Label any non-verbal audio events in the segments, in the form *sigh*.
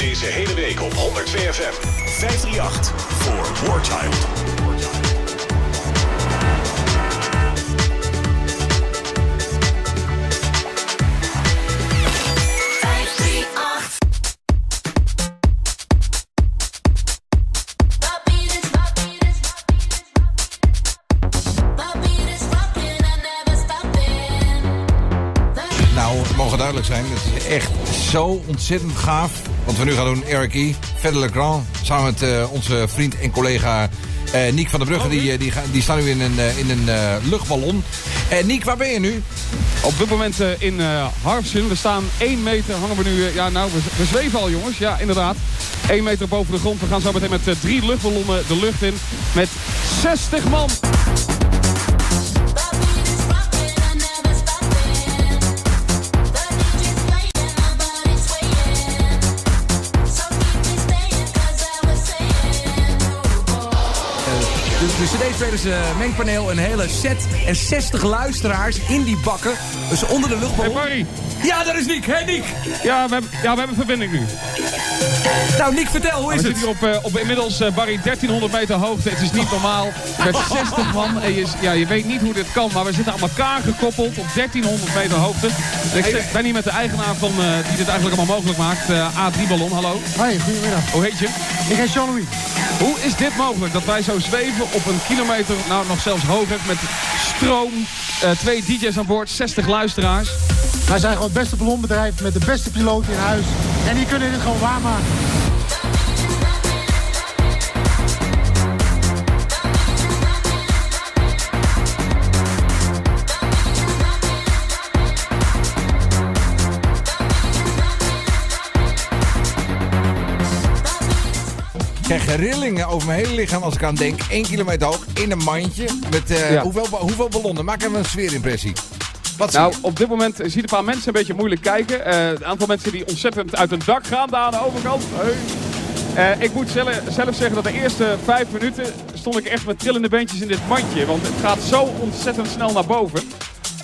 deze hele week op 102 FM. 538 voor Warchild. Nou, het mogen duidelijk zijn. Het is echt zo ontzettend gaaf. Wat we nu gaan doen, Eric E. Verder Legrand. Samen met eh, onze vriend en collega eh Niek van der Brugge. Die, eh, die, gaan- die staan nu in een, in een luchtballon. Eh Niek, waar ben je nu? Op dit moment in eh Harpsum. We staan 1 meter, hangen we nu... ja, nou, we, we zweven al, jongens. Ja, inderdaad. 1 meter boven de grond. We gaan zo meteen met drie luchtballonnen de lucht in. Met 60 man. CD-spelers eh, mengpaneel, een hele set en 60 luisteraars in die bakken. Dus onder de Hey luchtballon. Barry. Ja, daar is Niek. Hé, Niek. Ja we, hebben, ja, we hebben verbinding nu. Nou, Niek, vertel, hoe We is zitten het? hier op, eh, op inmiddels, eh, Barry, 1300 meter hoogte. Het is niet normaal. Met *laughs* 60 man. En je, ja, je weet niet hoe dit kan, maar we zitten aan elkaar gekoppeld op 1300 meter hoogte. Ik zit- ben hier met de eigenaar van, eh, die dit eigenlijk allemaal mogelijk maakt. eh, A3-ballon, hallo. Hoi, goedemiddag. Hoe heet je? Ik heet Jean-Louis. Hoe is dit mogelijk dat wij zo zweven op een kilometer, nou nog zelfs hoger, met stroom, eh, twee DJ's aan boord, 60 luisteraars. Wij zijn gewoon het beste ballonbedrijf met de beste piloot in huis. En die kunnen dit gewoon waarmaken. Krijg rillingen over mijn hele lichaam als ik aan denk. 1 kilometer hoog, in een mandje. Met eh, Ja. hoeveel, hoeveel ballonnen? Maak even een sfeerimpressie. Wat zie Nou, op dit moment zie je een paar mensen een beetje moeilijk kijken. Eh een aantal mensen die ontzettend uit hun dak gaan daar aan de overkant. Hey. Eh, ik moet zelf, zelf zeggen dat de eerste vijf minuten stond ik echt met trillende beentjes in dit mandje. Want het gaat zo ontzettend snel naar boven.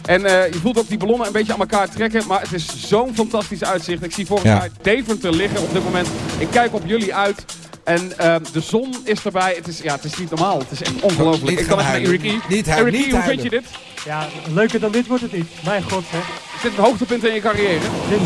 En je voelt ook die ballonnen een beetje aan elkaar trekken. Maar het is zo'n fantastisch uitzicht. Ik zie volgens Ja. mij Deventer liggen op dit moment. Ik kijk op jullie uit. En eh, de zon is erbij. Het is, ja, het is niet normaal. Het is echt ongelooflijk. Ik kan even naar E. Niet huilen, E, hoe vind je dit? Ja, leuker dan dit wordt het niet. Mijn god, hè. Is dit het hoogtepunt in je carrière? Dit,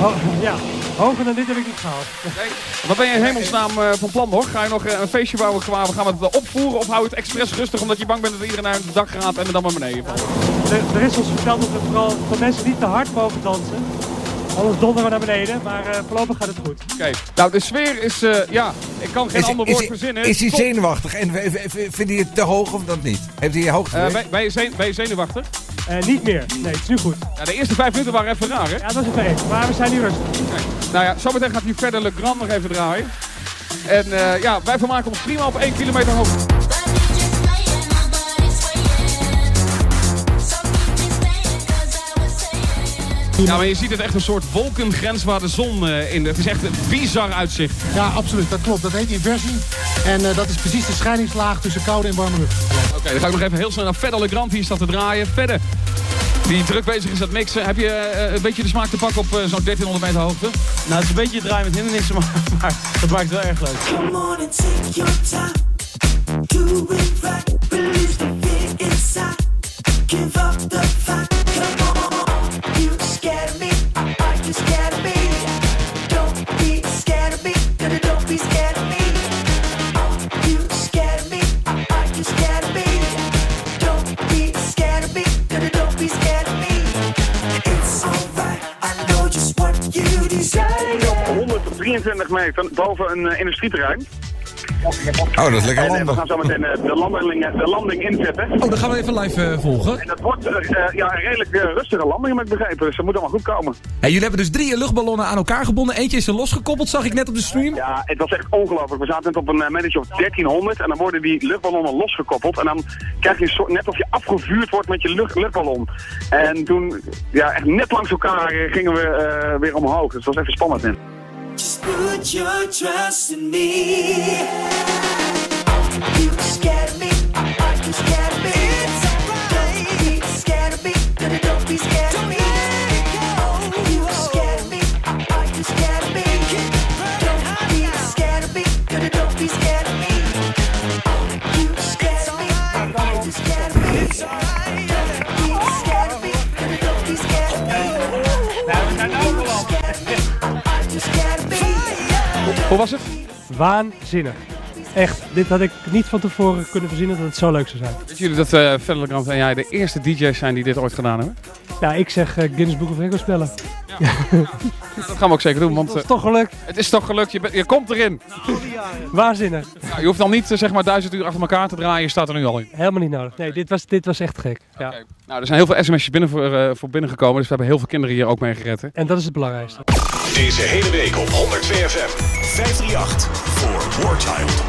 ho- ja, hoger dan dit heb ik niet gehaald. Nee. Wat ben je in hemelsnaam eh, van plan nog? Ga je nog eh, een feestje bouwen qua we gaan het opvoeren of hou je het expres rustig omdat je bang bent dat iedereen naar het dak gaat en er dan naar beneden valt? Er, er is ons verteld dat we vooral van mensen niet te hard mogen dansen. Anders donderen we naar beneden, maar eh, voorlopig gaat het goed. Oké. Nou, de sfeer is, eh, ja, ik kan geen Is, ander woord is, verzinnen. is hij zenuwachtig? En vindt hij het te hoog of dat niet? Heeft hij hoogte? Eh, ben, je zen- ben je zenuwachtig? Eh, niet meer. Nee, het is nu goed. Ja, de eerste vijf minuten waren even raar, hè? Ja, dat is even. Maar we zijn nu rustig. Nee. Nou ja, zometeen gaat hij verder Le Grand nog even draaien. En eh, ja, wij vermaken ons prima op 1 kilometer hoogte. Ja, maar je ziet het echt een soort wolkengrens waar de zon eh, in... Het is echt een bizar uitzicht. Ja, absoluut. Dat klopt. Dat heet inversie. En eh, dat is precies de scheidingslaag tussen koude en warme lucht. Oké, dan ga ik nog even heel snel naar Fedde Le Grand. Hier staat te draaien. Fedde, die druk bezig is aan het mixen. Heb je eh, een beetje de smaak te pakken op eh, zo'n 1300 meter hoogte? Nou, het is een beetje draaien met hindernissen, *laughs* maar, maar dat maakt het wel erg leuk. Come on and take your time. Do it right. Release the fear inside. Give up the fight. 123 meter boven een eh, industrieterrein. Oh, dat is lekker En eh, we gaan zo meteen eh, de, landing, de landing inzetten. Oh, dan gaan we even live volgen. En dat wordt ja, een redelijk rustige landing, heb ik begrepen. Dus dat moet allemaal goed komen. Hey, jullie hebben dus drie luchtballonnen aan elkaar gebonden. Eentje is er losgekoppeld, zag ik net op de stream. Ja, het was echt ongelooflijk. We zaten net op een uh, manager of 1300 en dan worden die luchtballonnen losgekoppeld. En dan krijg je een soort, net of je afgevuurd wordt met je lucht, luchtballon. En toen, ja, echt net langs elkaar gingen we eh, weer omhoog. Dus het was even spannend net. Put your trust in me. You scared me? Hoe was het? Waanzinnig. Echt, dit had ik niet van tevoren kunnen verzinnen dat het zo leuk zou zijn. Weten jullie dat Grant en jij de eerste DJ's zijn die dit ooit gedaan hebben? Nou, ik zeg eh, Guinness Book of Records bellen. Dat gaan we ook zeker doen, want eh, is toch gelukt. het is toch gelukt. Je, bent- je komt erin. Waanzinnig. Nou, je hoeft dan niet eh, zeg maar duizend uur achter elkaar te draaien. Je staat er nu al in. Helemaal niet nodig. Nee, dit was, dit was echt gek. Ja. Oké. Nou, er zijn heel veel sms'jes binnen voor, eh, voor binnengekomen. Dus we hebben heel veel kinderen hier ook mee gered. Hè? En dat is het belangrijkste. Deze hele week op 102 FM. 538 voor Warchild.